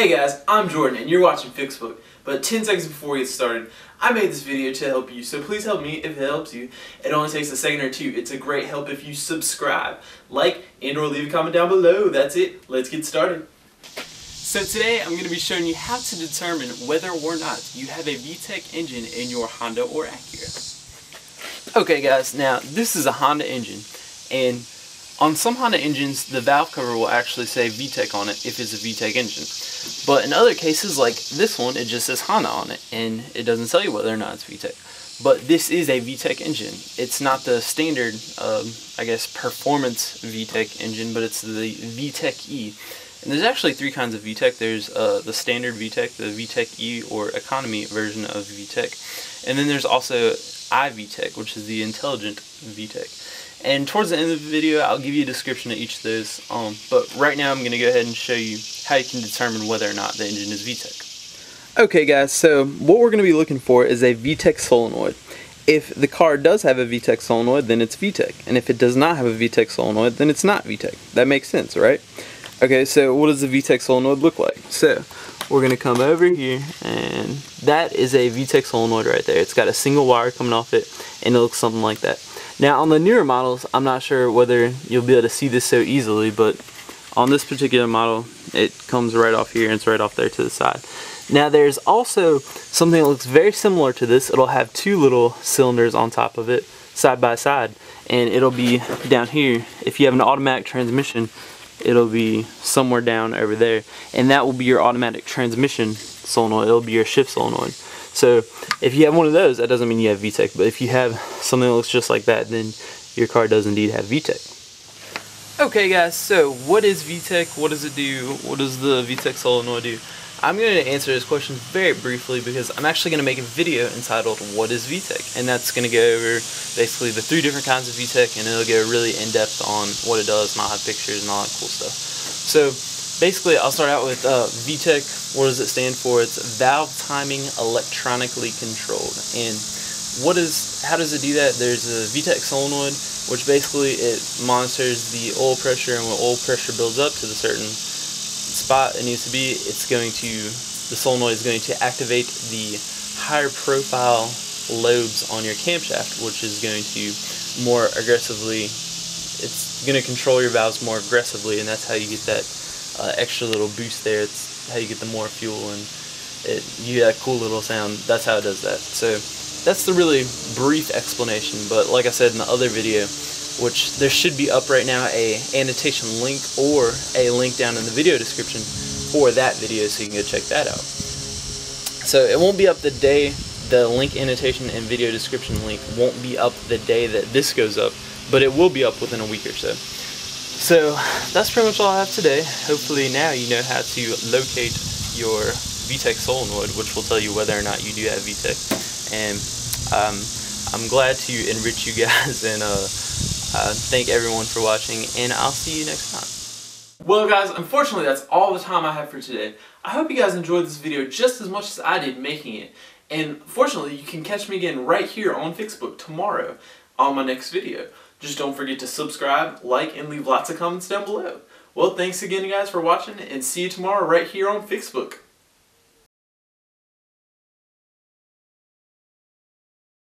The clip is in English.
Hey guys, I'm Jordan and you're watching Fixbook. But 10 seconds before we get started, I made this video to help you, so please help me if it helps you. It only takes a second or two. It's a great help if you subscribe, like, and or leave a comment down below. That's it. Let's get started. So today I'm going to be showing you how to determine whether or not you have a VTEC engine in your Honda or Acura. Okay guys, now this is a Honda engine and on some Honda engines the valve cover will actually say VTEC on it if it's a VTEC engine. But in other cases like this one it just says Honda on it and it doesn't tell you whether or not it's VTEC. But this is a VTEC engine. It's not the standard, um, I guess, performance VTEC engine, but it's the VTEC E. And there's actually three kinds of VTEC. There's uh, the standard VTEC, the VTEC E or economy version of VTEC. And then there's also iVTEC, which is the intelligent VTEC. And towards the end of the video, I'll give you a description of each of those. Um, but right now, I'm going to go ahead and show you how you can determine whether or not the engine is VTEC. Okay guys, so what we're going to be looking for is a VTEC solenoid. If the car does have a VTEC solenoid, then it's VTEC. And if it does not have a VTEC solenoid, then it's not VTEC. That makes sense, right? Okay, so what does the VTEC solenoid look like? So, we're going to come over here and that is a VTEC solenoid right there. It's got a single wire coming off it and it looks something like that. Now on the newer models, I'm not sure whether you'll be able to see this so easily, but on this particular model, it comes right off here and it's right off there to the side. Now there's also something that looks very similar to this. It'll have two little cylinders on top of it, side by side, and it'll be down here. If you have an automatic transmission, it'll be somewhere down over there and that will be your automatic transmission solenoid it'll be your shift solenoid. So if you have one of those that doesn't mean you have VTEC but if you have something that looks just like that then your car does indeed have VTEC okay guys so what is VTEC what does it do? What does the VTEC solenoid do? I'm going to answer this question very briefly because I'm actually going to make a video entitled What is VTEC? And that's going to go over basically the three different kinds of VTEC and it'll go really in-depth on what it does and I'll have pictures and all that cool stuff. So basically I'll start out with uh, VTEC. What does it stand for? It's Valve Timing Electronically Controlled. And what is, how does it do that? There's a VTEC solenoid which basically it monitors the oil pressure and when oil pressure builds up to the certain spot it needs to be, it's going to, the solenoid is going to activate the higher profile lobes on your camshaft, which is going to more aggressively, it's going to control your valves more aggressively, and that's how you get that uh, extra little boost there. It's how you get the more fuel, and it, you that cool little sound. That's how it does that. So that's the really brief explanation, but like I said in the other video, which there should be up right now a annotation link or a link down in the video description for that video so you can go check that out. So it won't be up the day, the link annotation and video description link won't be up the day that this goes up, but it will be up within a week or so. So that's pretty much all I have today. Hopefully now you know how to locate your VTEC solenoid, which will tell you whether or not you do have VTEC. And um, I'm glad to enrich you guys and uh, uh, thank everyone for watching, and I'll see you next time. Well guys, unfortunately that's all the time I have for today. I hope you guys enjoyed this video just as much as I did making it. And fortunately, you can catch me again right here on Fixbook tomorrow on my next video. Just don't forget to subscribe, like, and leave lots of comments down below. Well, thanks again guys for watching, and see you tomorrow right here on Fixbook.